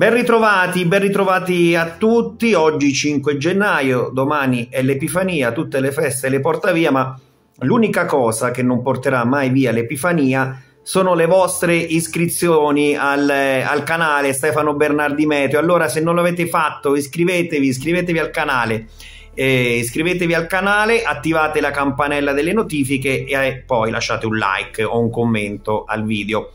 Ben ritrovati, ben ritrovati a tutti. Oggi 5 gennaio, domani è l'Epifania, tutte le feste le porta via, ma l'unica cosa che non porterà mai via l'Epifania sono le vostre iscrizioni al, al, canale Stefano Bernardi Meteo. Allora, se non l'avete fatto, iscrivetevi, iscrivetevi al canale. Eh, iscrivetevi al canale, attivate la campanella delle notifiche e eh, poi lasciate un like o un commento al video.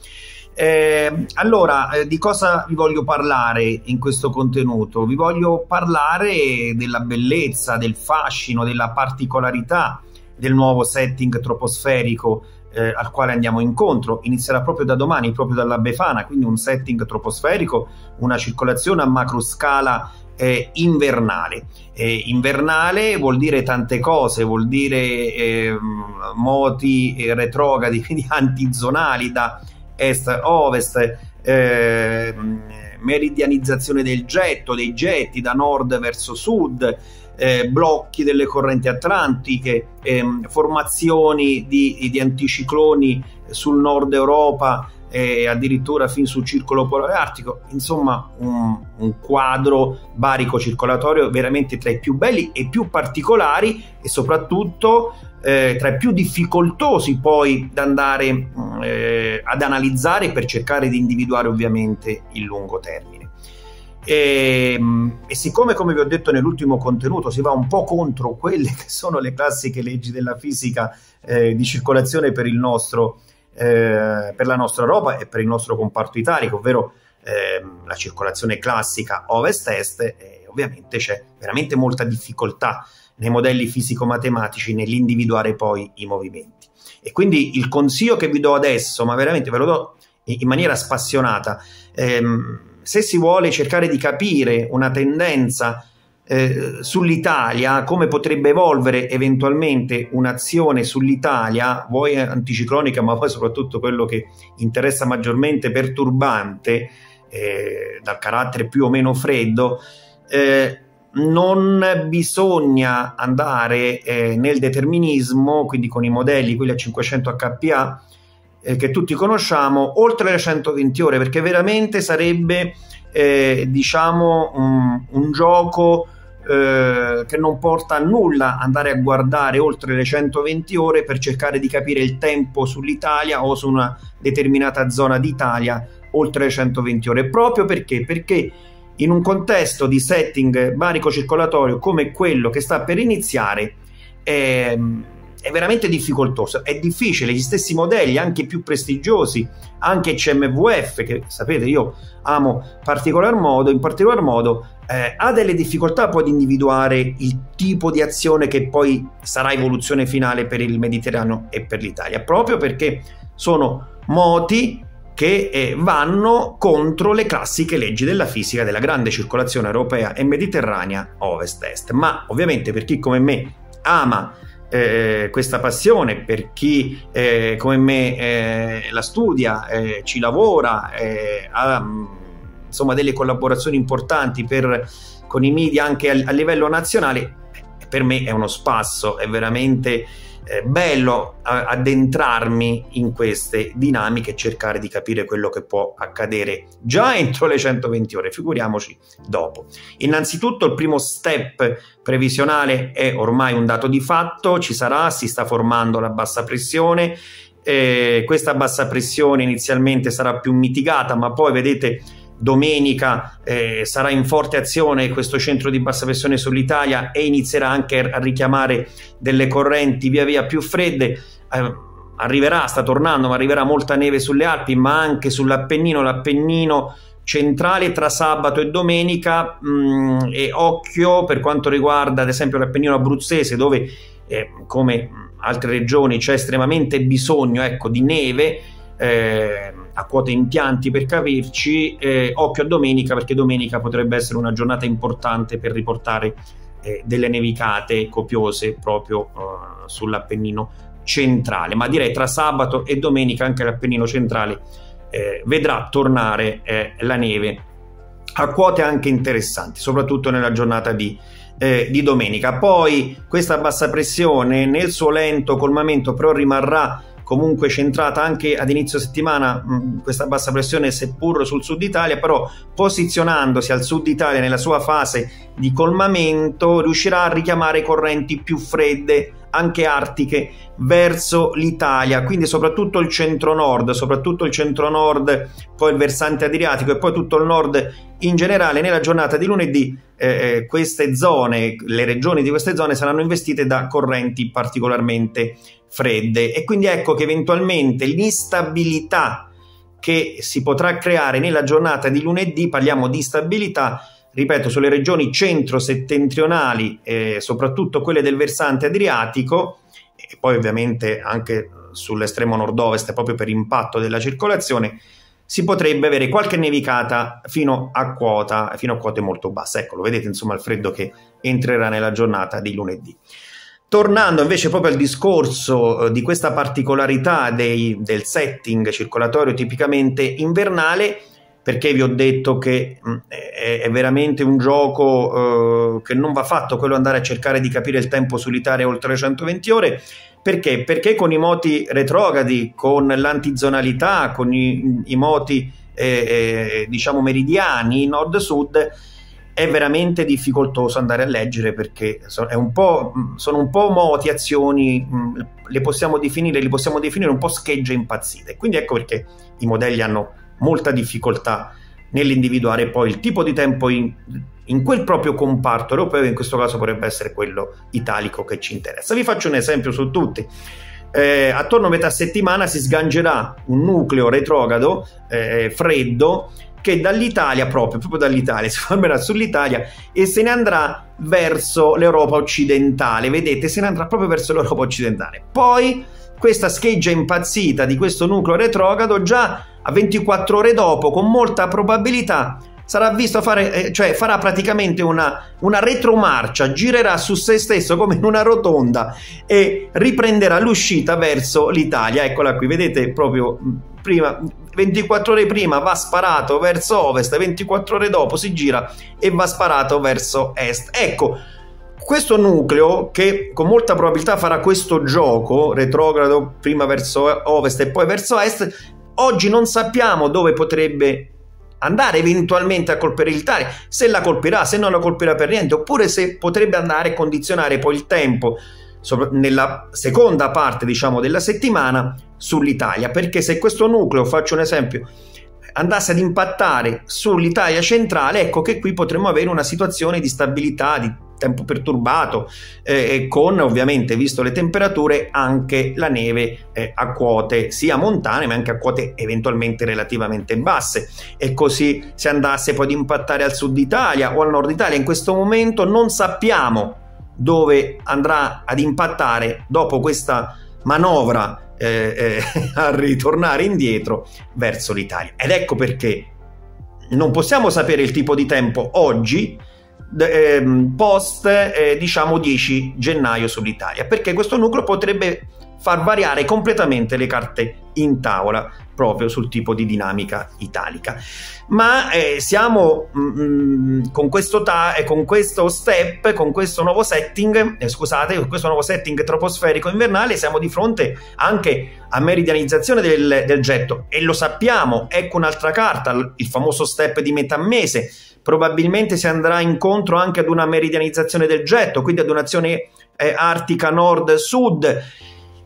Eh, allora, eh, di cosa vi voglio parlare in questo contenuto? Vi voglio parlare della bellezza, del fascino, della particolarità del nuovo setting troposferico eh, al quale andiamo incontro. Inizierà proprio da domani, proprio dalla Befana, quindi un setting troposferico, una circolazione a macro scala eh, invernale. Eh, invernale vuol dire tante cose, vuol dire eh, moti retrogradi, quindi antizonali da est-ovest, eh, meridianizzazione del getto, dei getti da nord verso sud, eh, blocchi delle correnti atlantiche, ehm, formazioni di, di, anticicloni sul nord Europa e addirittura fin sul circolo polare artico, insomma un, un, quadro barico circolatorio veramente tra i più belli e più particolari e soprattutto eh, tra i più difficoltosi poi da andare eh, ad analizzare per cercare di individuare ovviamente il lungo termine. E, ehm, e, siccome, come vi ho detto nell'ultimo contenuto, si va un po' contro quelle che sono le classiche leggi della fisica eh, di circolazione per, nostro, eh, per, la nostra Europa e per il nostro comparto italico, ovvero eh, la circolazione classica ovest-est, ovviamente c'è veramente molta difficoltà nei modelli fisico-matematici nell'individuare poi i movimenti. E quindi il consiglio che vi do adesso, ma veramente ve lo do in maniera spassionata, ehm, se si vuole cercare di capire una tendenza eh, sull'Italia, come potrebbe evolvere eventualmente un'azione sull'Italia, vuoi anticiclonica, ma poi soprattutto quello che interessa maggiormente perturbante, eh, dal carattere più o meno freddo, eh, non bisogna andare eh, nel determinismo, quindi con i modelli, quelli a 500 HPA, eh, che tutti conosciamo oltre le 120 ore perché veramente sarebbe diciamo un, un gioco eh, che non porta a nulla andare a guardare oltre le 120 ore per cercare di capire il tempo sull'Italia o su una determinata zona d'Italia oltre le 120 ore. Proprio perché? Perché in un contesto di setting barico circolatorio come quello che sta per iniziare ehm, è veramente difficoltoso, è difficile, gli stessi modelli, anche più prestigiosi, anche CMVF, che sapete io amo particolar modo, in particolar modo, eh, ha delle difficoltà poi di individuare il tipo di azione che poi sarà evoluzione finale per il Mediterraneo e per l'Italia, proprio perché sono moti che eh, vanno contro le classiche leggi della fisica della grande circolazione europea e mediterranea ovest-est. Ma ovviamente per chi come me ama eh, questa passione per chi eh, come me eh, la studia, eh, ci lavora, eh, ha mm, insomma delle collaborazioni importanti per, con i media anche a, a livello nazionale, per me è uno spasso, è veramente eh, bello addentrarmi in queste dinamiche e cercare di capire quello che può accadere già entro le 120 ore, figuriamoci dopo. Innanzitutto il primo step previsionale è ormai un dato di fatto, ci sarà, si sta formando la bassa pressione, eh, questa bassa pressione inizialmente sarà più mitigata, ma poi vedete domenica eh, sarà in forte azione questo centro di bassa pressione sull'Italia e inizierà anche a richiamare delle correnti via via più fredde. Eh, arriverà, sta tornando, ma arriverà molta neve sulle Alpi, ma anche sull'Appennino, l'Appennino centrale tra sabato e domenica mh, mm, e occhio per quanto riguarda ad esempio l'Appennino abruzzese dove eh, come altre regioni c'è estremamente bisogno ecco, di neve eh, a quote impianti per capirci, eh, occhio a domenica perché domenica potrebbe essere una giornata importante per riportare eh, delle nevicate copiose proprio uh, sull'Appennino centrale, ma direi tra sabato e domenica anche l'Appennino centrale eh, vedrà tornare eh, la neve a quote anche interessanti, soprattutto nella giornata di, eh, di domenica. Poi questa bassa pressione nel suo lento colmamento però rimarrà comunque centrata anche ad inizio settimana mh, questa bassa pressione seppur sul sud Italia però posizionandosi al sud Italia nella sua fase di colmamento riuscirà a richiamare correnti più fredde anche artiche verso l'Italia, quindi soprattutto il centro-nord, soprattutto il centro-nord, poi il versante adriatico e poi tutto il nord in generale. Nella giornata di lunedì eh, eh queste zone, le regioni di queste zone saranno investite da correnti particolarmente fredde e quindi ecco che eventualmente l'instabilità che si potrà creare nella giornata di lunedì, parliamo di stabilità, ripeto, sulle regioni centro-settentrionali, eh, soprattutto quelle del versante adriatico, e poi ovviamente anche sull'estremo nord-ovest, proprio per impatto della circolazione, si potrebbe avere qualche nevicata fino a quota, fino a quote molto basse. Ecco, lo vedete insomma il freddo che entrerà nella giornata di lunedì. Tornando invece proprio al discorso eh, di questa particolarità dei, del setting circolatorio tipicamente invernale, perché vi ho detto che mm, è, è, veramente un gioco eh, che non va fatto quello andare a cercare di capire il tempo solitario oltre le 120 ore. Perché? Perché con i moti retrogradi, con l'antizonalità, con i, i moti eh, eh, diciamo meridiani nord-sud, è veramente difficoltoso andare a leggere perché un mm, sono un po' moti, azioni, mm, le possiamo definire, le possiamo definire un po' schegge impazzite. Quindi ecco perché i modelli hanno molta difficoltà nell'individuare poi il tipo di tempo in, in quel proprio comparto europeo, in questo caso potrebbe essere quello italico che ci interessa. Vi faccio un esempio su tutti. Eh, attorno a metà settimana si sgangerà un nucleo retrogrado eh, freddo che dall'Italia proprio, proprio dall'Italia, si fermerà sull'Italia e se ne andrà verso l'Europa occidentale. Vedete, se ne andrà proprio verso l'Europa occidentale. Poi questa scheggia impazzita di questo nucleo retrogrado già a 24 ore dopo, con molta probabilità, sarà visto fare, eh, cioè farà praticamente una, una retromarcia, girerà su se stesso come in una rotonda e riprenderà l'uscita verso l'Italia. Eccola qui, vedete proprio mm, prima, 24 ore prima va sparato verso ovest, 24 ore dopo si gira e va sparato verso est. Ecco, questo nucleo che con molta probabilità farà questo gioco retrogrado prima verso ovest e poi verso est Oggi non sappiamo dove potrebbe andare eventualmente a colpire l'Italia, se la colpirà, se non la colpirà per niente, oppure se potrebbe andare a condizionare poi il tempo nella seconda parte, diciamo, della settimana sull'Italia, perché se questo nucleo, faccio un esempio, andasse ad impattare sull'Italia centrale, ecco che qui potremmo avere una situazione di stabilità, di tempo perturbato eh, con ovviamente visto le temperature anche la neve eh, a quote sia montane ma anche a quote eventualmente relativamente basse. E così se andasse poi ad impattare al sud Italia o al nord Italia in questo momento non sappiamo dove andrà ad impattare dopo questa manovra eh, eh a ritornare indietro verso l'Italia. Ed ecco perché. Non possiamo sapere il tipo di tempo oggi Ehm, post eh, diciamo 10 gennaio sull'Italia perché questo nucleo potrebbe far variare completamente le carte in tavola proprio sul tipo di dinamica italica. Ma eh, siamo mh, mm, mm, con questo ta- con questo step con questo nuovo setting eh, scusate con questo nuovo setting troposferico invernale siamo di fronte anche a meridianizzazione del, del getto. E lo sappiamo ecco un'altra carta il famoso step di metà mese. Probabilmente si andrà incontro anche ad una meridianizzazione del getto, quindi ad un'azione eh, artica nord-sud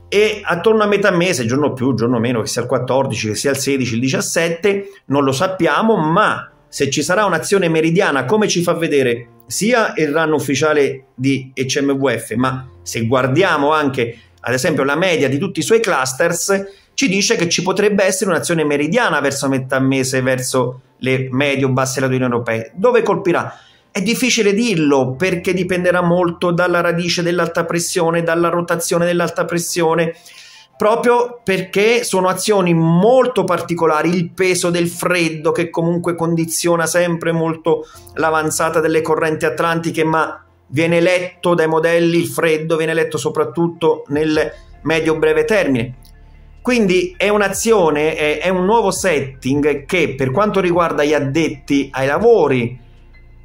e attorno a metà mese, giorno più, giorno meno, che sia il 14, che sia il 16, il 17, non lo sappiamo, ma se ci sarà un'azione meridiana come ci fa vedere sia il run ufficiale di HMVF, ma se guardiamo anche ad esempio la media di tutti i suoi clusters, ci dice che ci potrebbe essere un'azione meridiana verso metà mese, verso le medio-basse latitudini europee. Dove colpirà? È difficile dirlo perché dipenderà molto dalla radice dell'alta pressione, dalla rotazione dell'alta pressione, proprio perché sono azioni molto particolari, il peso del freddo che comunque condiziona sempre molto l'avanzata delle correnti atlantiche, ma viene letto dai modelli il freddo, viene letto soprattutto nel medio-breve termine. Quindi è un'azione, è, è un nuovo setting che per quanto riguarda gli addetti ai lavori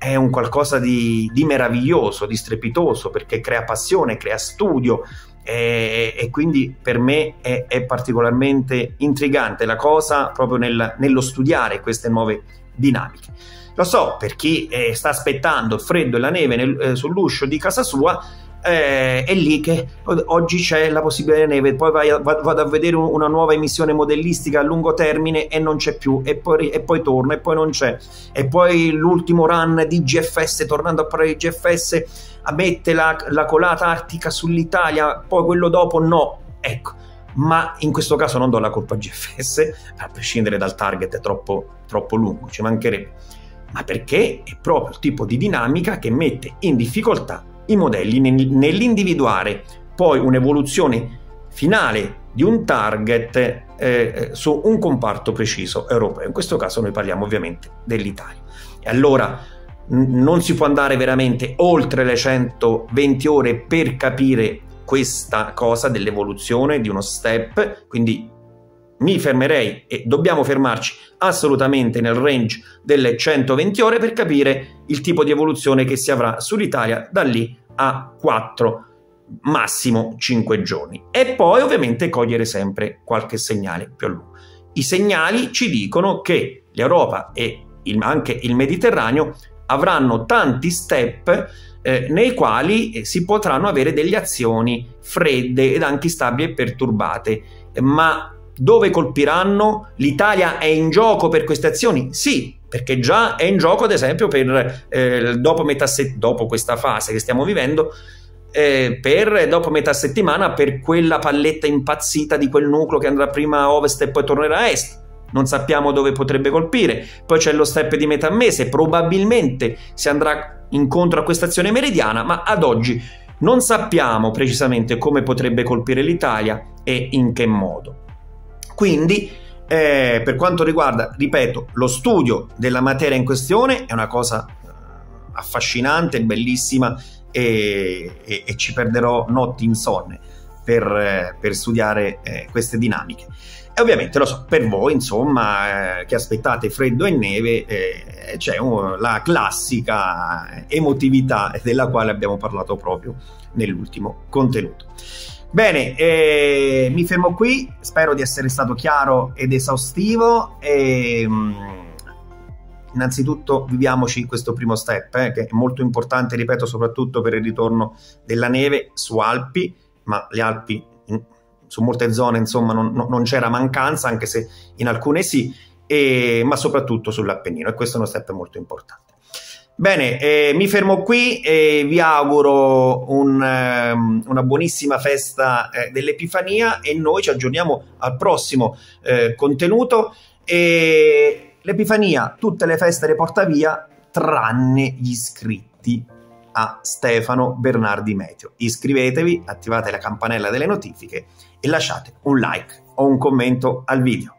è un qualcosa di, di meraviglioso, di strepitoso, perché crea passione, crea studio, e, e, quindi per me è, è, particolarmente intrigante la cosa proprio nel, nello studiare queste nuove dinamiche. Lo so, per chi eh, sta aspettando il freddo e la neve nel, eh, sull'uscio di casa sua, eh, è lì che oggi c'è la possibilità di neve, poi vai, vado a vedere una nuova emissione modellistica a lungo termine e non c'è più, e poi, e poi torna, e poi non c'è, e poi l'ultimo run di GFS, tornando a parlare di GFS, mette la, la colata artica sull'Italia, poi quello dopo no, ecco ma in questo caso non do la colpa a GFS, a prescindere dal target troppo, troppo lungo, ci mancherebbe, ma perché è proprio il tipo di dinamica che mette in difficoltà i modelli nell'individuare poi un'evoluzione finale di un target eh, eh, su un comparto preciso europeo. In questo caso noi parliamo ovviamente dell'Italia. E allora non si può andare veramente oltre le 120 ore per capire questa cosa dell'evoluzione di uno step, quindi mi fermerei e dobbiamo fermarci assolutamente nel range delle 120 ore per capire il tipo di evoluzione che si avrà sull'Italia da lì a 4 massimo 5 giorni e poi ovviamente cogliere sempre qualche segnale più a lungo. I segnali ci dicono che l'Europa e il, anche il Mediterraneo avranno tanti step eh, nei quali eh, si potranno avere delle azioni fredde ed anche stabili e perturbate, ma dove colpiranno? L'Italia è in gioco per queste azioni? Sì, perché già è in gioco, ad esempio, per, eh, dopo, dopo questa fase che stiamo vivendo, eh, per dopo metà settimana, per quella palletta impazzita di quel nucleo che andrà prima a ovest e poi tornerà a est. Non sappiamo dove potrebbe colpire. Poi c'è lo step di metà mese, probabilmente si andrà incontro a questa azione meridiana, ma ad oggi non sappiamo precisamente come potrebbe colpire l'Italia e in che modo. Quindi, eh, per quanto riguarda, ripeto, lo studio della materia in questione è una cosa eh, affascinante, bellissima e, e, e ci perderò notti insonne per, eh, per studiare eh, queste dinamiche. E ovviamente lo so, per voi, insomma, eh, che aspettate freddo e neve, eh, c'è un, la classica emotività della quale abbiamo parlato proprio nell'ultimo contenuto. Bene, eh, mi fermo qui, spero di essere stato chiaro ed esaustivo. E, mh, mm, innanzitutto viviamoci questo primo step, eh, che è molto importante, ripeto, soprattutto per il ritorno della neve su Alpi, ma le Alpi in, su molte zone insomma non, non, c'era mancanza, anche se in alcune sì, e, ma soprattutto sull'Appennino e questo è uno step molto importante. Bene, eh, mi fermo qui e vi auguro un, um, una buonissima festa eh, dell'Epifania e noi ci aggiorniamo al prossimo eh, contenuto. E L'Epifania, tutte le feste le porta via, tranne gli iscritti a Stefano Bernardi Meteo. Iscrivetevi, attivate la campanella delle notifiche e lasciate un like o un commento al video.